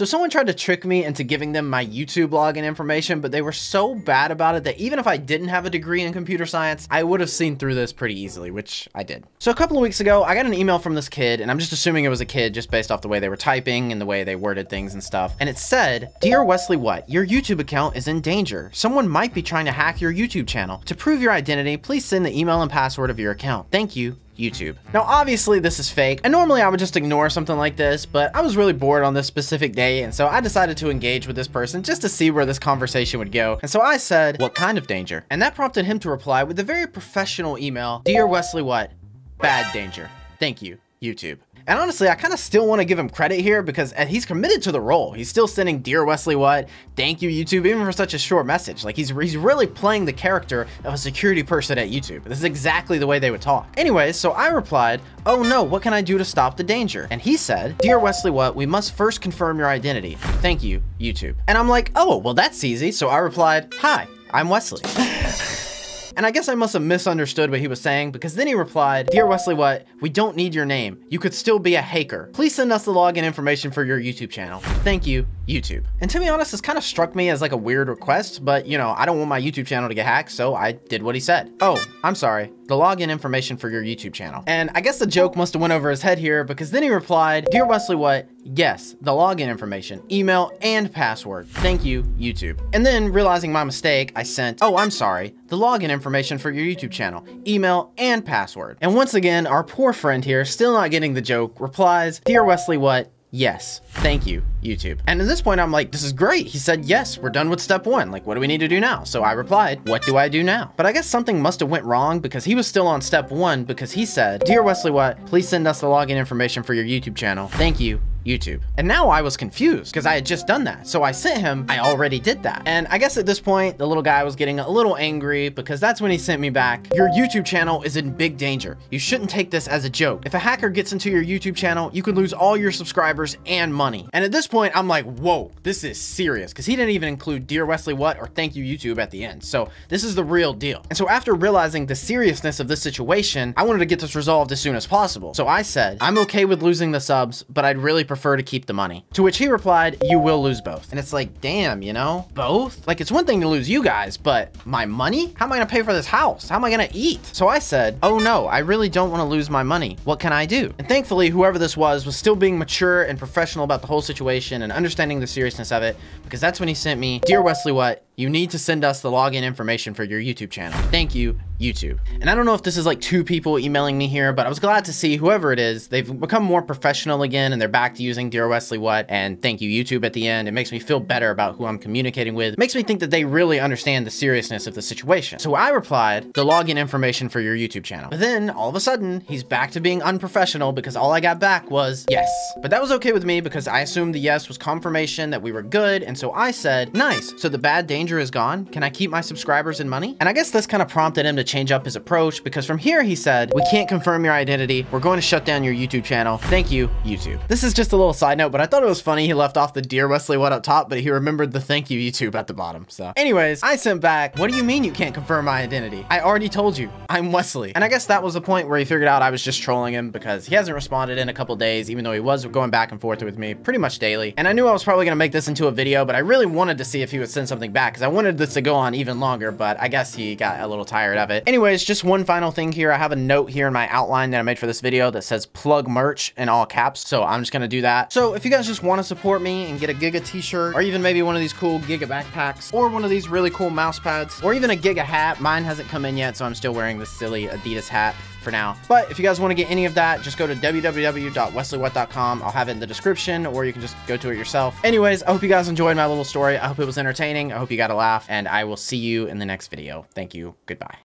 So someone tried to trick me into giving them my YouTube login information, but they were so bad about it that even if I didn't have a degree in computer science, I would have seen through this pretty easily, which I did. So a couple of weeks ago, I got an email from this kid, and I'm just assuming it was a kid just based off the way they were typing and the way they worded things and stuff. And it said, Dear WesleyWAT, your YouTube account is in danger. Someone might be trying to hack your YouTube channel. To prove your identity, please send the email and password of your account. Thank you, YouTube. Now, obviously this is fake, and normally I would just ignore something like this, but I was really bored on this specific day, and so I decided to engage with this person just to see where this conversation would go. And so I said, what kind of danger? And that prompted him to reply with a very professional email, Dear WesleyWAT? Bad danger. Thank you, YouTube. And honestly, I kind of still want to give him credit here because he's committed to the role. He's still sending Dear WesleyWAT, thank you YouTube, even for such a short message. Like he's, he's really playing the character of a security person at YouTube. This is exactly the way they would talk. Anyways, so I replied, oh no, what can I do to stop the danger? And he said, Dear WesleyWAT, we must first confirm your identity. Thank you, YouTube. And I'm like, oh, well that's easy. So I replied, hi, I'm Wesley. And I guess I must have misunderstood what he was saying because then he replied, Dear WesleyWAT, we don't need your name. You could still be a hacker. Please send us the login information for your YouTube channel. Thank you, YouTube. And to be honest, this kind of struck me as like a weird request, but you know, I don't want my YouTube channel to get hacked, so I did what he said. Oh, I'm sorry, the login information for your YouTube channel. And I guess the joke must have went over his head here because then he replied, Dear WesleyWAT, yes, the login information, email, and password. Thank you, YouTube. And then realizing my mistake, I sent, oh, I'm sorry, the login information for your YouTube channel, email, and password. And once again, our poor friend here, still not getting the joke, replies, Dear WesleyWAT, Yes. Thank you, YouTube. And at this point, I'm like, this is great. He said, yes, we're done with step one. Like, what do we need to do now? So I replied, what do I do now? But I guess something must have went wrong because he was still on step one because he said, Dear WesleyWAT, please send us the login information for your YouTube channel. Thank you, YouTube. And now I was confused because I had just done that. So I sent him, I already did that. And I guess at this point, the little guy was getting a little angry because that's when he sent me back, your YouTube channel is in big danger. You shouldn't take this as a joke. If a hacker gets into your YouTube channel, you could lose all your subscribers and money. And at this point, I'm like, whoa, this is serious because he didn't even include Dear WesleyWAT or Thank You YouTube at the end. So this is the real deal. And so after realizing the seriousness of this situation, I wanted to get this resolved as soon as possible. So I said, I'm okay with losing the subs, but I'd really prefer to keep the money. To which he replied, you will lose both. And it's like, damn, you know, both? Like it's one thing to lose you guys, but my money? How am I gonna pay for this house? How am I gonna eat? So I said, oh no, I really don't wanna lose my money. What can I do? And thankfully, whoever this was was still being mature and professional about the whole situation and understanding the seriousness of it because that's when he sent me, Dear WesleyWAT, you need to send us the login information for your YouTube channel. Thank you, YouTube. And I don't know if this is like two people emailing me here, but I was glad to see whoever it is, they've become more professional again and they're back to using Dear WesleyWAT and thank you YouTube at the end. It makes me feel better about who I'm communicating with. It makes me think that they really understand the seriousness of the situation. So I replied, the login information for your YouTube channel. But then all of a sudden, he's back to being unprofessional because all I got back was yes. But that was okay with me because I assumed the yes was confirmation that we were good. And so I said, nice. So the bad is gone. Can I keep my subscribers and money? And I guess this kind of prompted him to change up his approach because from here he said, we can't confirm your identity. We're going to shut down your YouTube channel. Thank you, YouTube. This is just a little side note, but I thought it was funny he left off the Dear WesleyWAT up top, but he remembered the thank you YouTube at the bottom. So anyways, I sent back, what do you mean you can't confirm my identity? I already told you, I'm Wesley. And I guess that was the point where he figured out I was just trolling him because he hasn't responded in a couple days, even though he was going back and forth with me pretty much daily. And I knew I was probably to make this into a video, but I really wanted to see if he would send something back because I wanted this to go on even longer, but I guess he got a little tired of it. Anyways, just one final thing here. I have a note here in my outline that I made for this video that says plug merch in all caps. So I'm just going to do that. So if you guys just want to support me and get a Giga t-shirt or even maybe one of these cool Giga backpacks or one of these really cool mouse pads or even a Giga hat, mine hasn't come in yet. So I'm still wearing this silly Adidas hat for now. But if you guys want to get any of that, just go to www.wesleywat.com. I'll have it in the description, or you can just go to it yourself. Anyways, I hope you guys enjoyed my little story. I hope it was entertaining. I hope you got a laugh, and I will see you in the next video. Thank you. Goodbye.